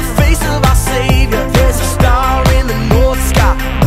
the face of our Savior. There's a star in the north sky.